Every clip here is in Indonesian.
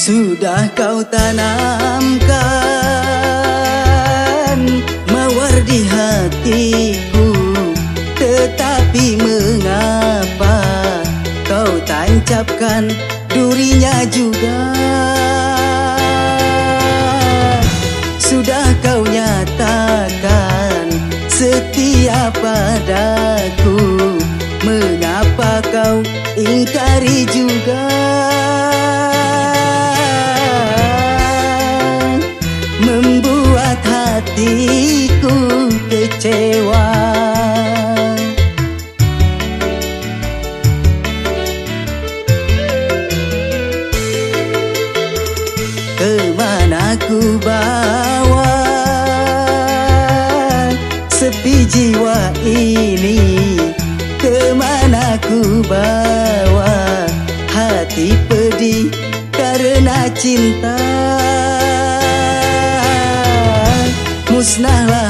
Sudah kau tanamkan mawar di hatiku Tetapi mengapa kau tancapkan durinya juga? Sudah kau nyatakan setia padaku Mengapa kau ingkari juga hatiku kecewa. Ke mana ku bawa Sepi jiwa ini? Ke mana ku bawa Hati pedih karena cinta musnahlah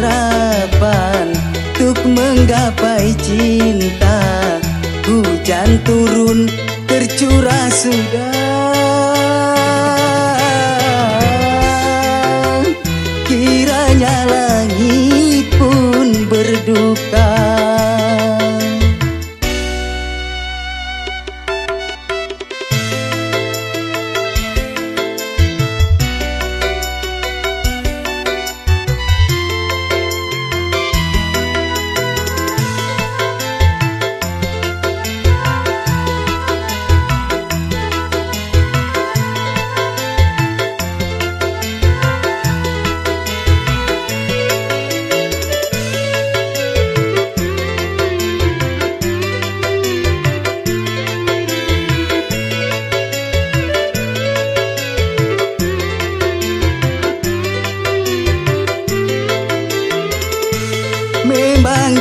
harapan Untuk menggapai cinta. Hujan turun tercurah sudah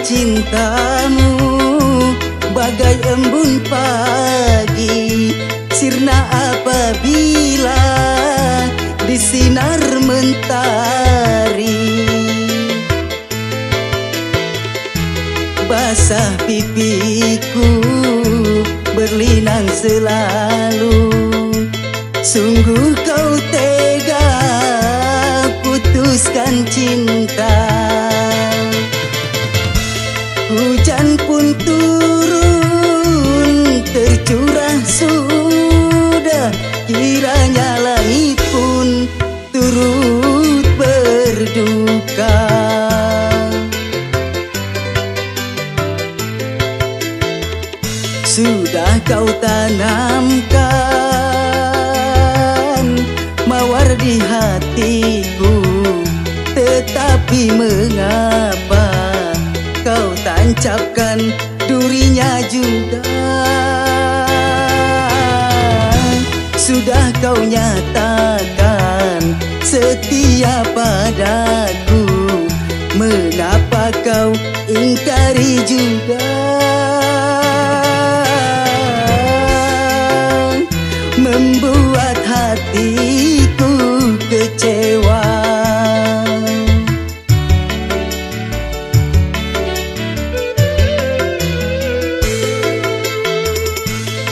cintamu bagai embun pagi. Sirna apabila disinar mentari. Basah pipiku berlinang selalu. Sungguh kau tega putuskan cinta Sudah kau tanamkan mawar di hatiku Tetapi mengapa kau tancapkan durinya juga? Sudah kau nyatakan setia padaku Mengapa kau ingkari juga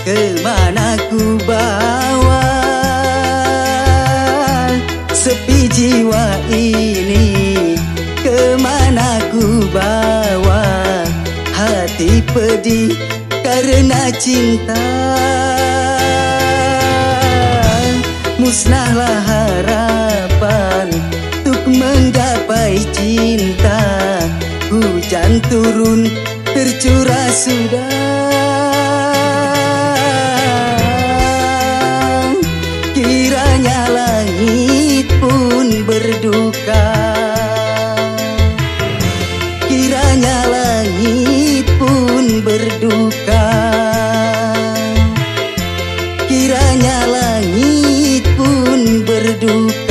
Ke mana ku bawa Sepi jiwa ini? Ke mana ku bawa Hati pedih karena cinta? Musnahlah harapan Untuk menggapai cinta. Hujan turun tercurah sudah berduka